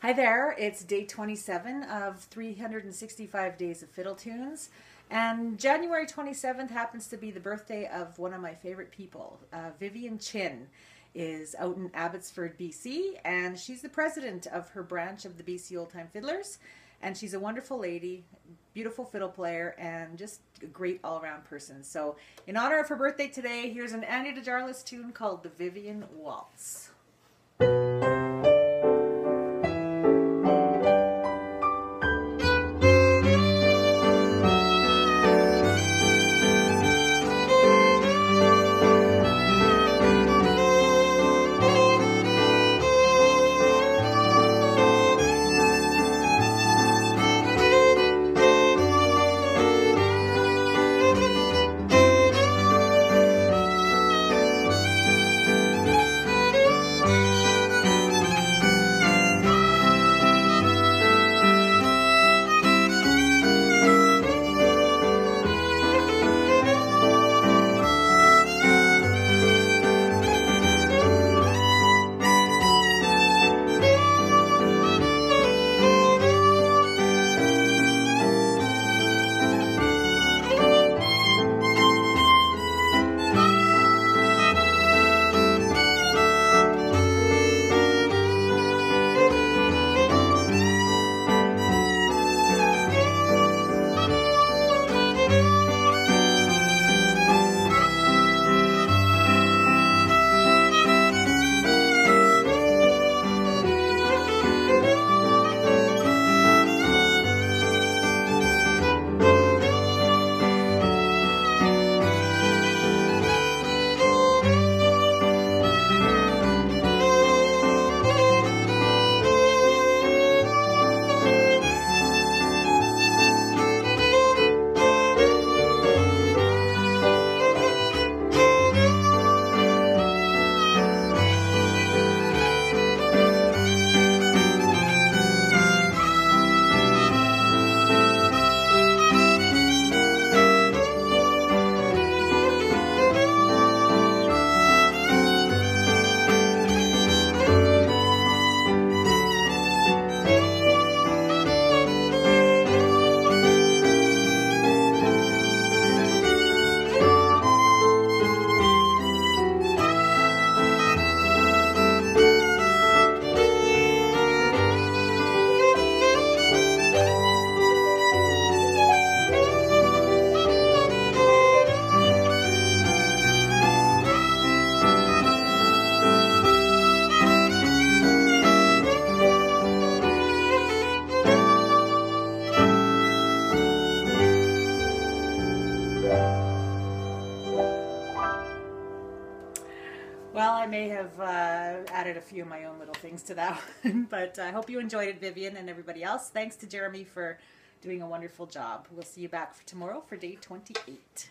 Hi there, it's day 27 of 365 days of fiddle tunes. And January 27th happens to be the birthday of one of my favorite people. Uh, Vivienne Chin is out in Abbotsford, BC, and she's the president of her branch of the BC Old Time Fiddlers. And she's a wonderful lady, beautiful fiddle player, and just a great all around person. So, in honor of her birthday today, here's an Andy DeJarlis tune called the Vivian Waltz. Well, I may have uh, added a few of my own little things to that one, but I hope you enjoyed it, Vivienne, and everybody else. Thanks to Jeremy for doing a wonderful job. We'll see you back for tomorrow for day 28.